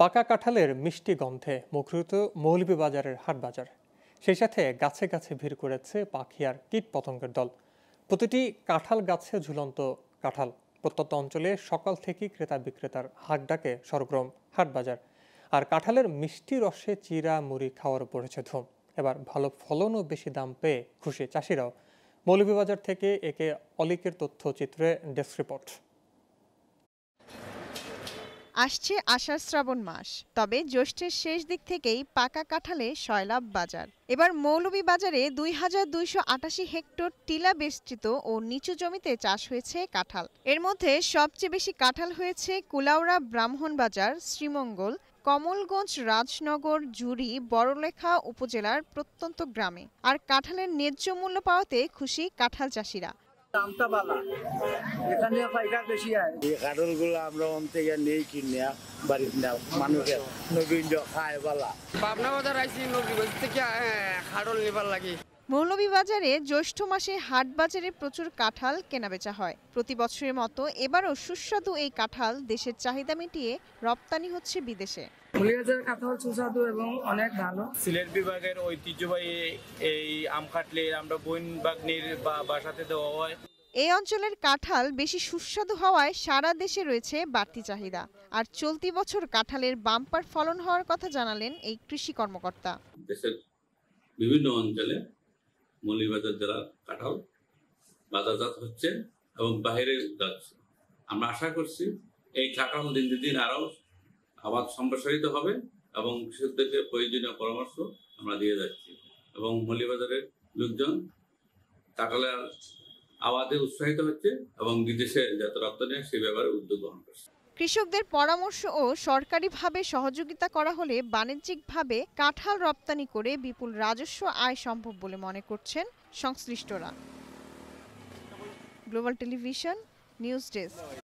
পাকা কাঁঠালের মিষ্টি গন্ধে মুখরিত মৌলভীবাজারের হাট বাজার সেই সাথে গাছে গাছে ভিড় করেছে পাখি আর কীট পতঙ্গের দল। প্রতিটি কাঁঠাল গাছে ঝুলন্ত কাঁঠাল। প্রত্যন্ত অঞ্চলে সকাল থেকেই ক্রেতা বিক্রেতার হাক ডাকে সরগরম হাট বাজার আর কাঁঠালের মিষ্টি রসে চিরা মুড়ি খাওয়ার পড়েছে ধুম। এবার ভালো ফলন ও বেশি দাম পেয়ে খুশি চাষিরাও। মৌলভীবাজার থেকে একে অলিকের তথ্যচিত্রে ডেস্ক রিপোর্ট। আসছে আষাঢ় শ্রাবণ মাস, তবে জ্যৈষ্ঠের শেষ দিক থেকেই পাকা কাঁঠালে সয়লাভ বাজার। এবার মৌলভী বাজারে দুই হাজার দুইশো আটাশি হেক্টর টিলা বেষ্টিত ও নিচু জমিতে চাষ হয়েছে কাঁঠাল। এর মধ্যে সবচেয়ে বেশি কাঁঠাল হয়েছে কুলাউড়া ব্রাহ্মণবাজার শ্রীমঙ্গল, কমলগঞ্জ রাজনগর, জুড়ি, বড়লেখা উপজেলার প্রত্যন্ত গ্রামে। আর কাঁঠালের ন্যায্য মূল্য পাওয়াতে খুশি কাঁঠাল চাষিরা। দামটা বালা। এখানে পাইকার বেশি হয় এই কাঠলগুলো আমরা অন থেকে নেই কিনে বাড়ির না মানুষের নবীন খায় বালা। পাবনা বাজার আইসি নবী থেকে খাড়ল নিবার লাগে। মৌলভীবাজারে জ্যৈষ্ঠ মাসে হাট বাজারে প্রচুর কাঁঠাল কেনাবেচা হয়। প্রতি বছরের মতো এবারও সুস্বাদু এই কাঁঠাল দেশের চাহিদা মিটিয়ে রপ্তানি হচ্ছে বিদেশে। মলিবাজারের কাঁঠাল সুস্বাদু এবং অনেক ভালো। সিলেট বিভাগের ঐতিহ্যবাহী এই আম কাটলে আমরা বইন বাগনির বা বাসাতে দেওয়া হয়। এই অঞ্চলের কাঁঠাল বেশি সুস্বাদু হওয়ায় সারা দেশে রয়েছে বাড়তি চাহিদা। আর চলতি বছর কাঁঠালের বাম্পার ফলন হওয়ার কথা জানালেন এই কৃষি কর্মকর্তা। দেশের বিভিন্ন অঞ্চলে মৌলভীবাজার জেলার কাঁঠাল বাজারজাত হচ্ছে এবং বাইরে যাচ্ছে আমরা আশা করছি এই কাঁঠাল দিন দিন আরও আবাদ সম্প্রসারিত হবে এবং কৃষকদেরকে প্রয়োজনীয় পরামর্শ আমরা দিয়ে যাচ্ছি এবং মৌলভীবাজারের লোকজন কাঁঠালের আবাদে উৎসাহিত হচ্ছে এবং বিদেশে যাতে রপ্তানি সেই ব্যাপারে উদ্যোগ গ্রহণ করছে। কৃষকদের পরামর্শ ও সরকারিভাবে সহযোগিতা করা হলে বাণিজ্যিকভাবে কাঁঠাল রপ্তানি করে বিপুল রাজস্ব আয় সম্ভব বলে মনে করছেন সংশ্লিষ্টরা। Global television, news desk.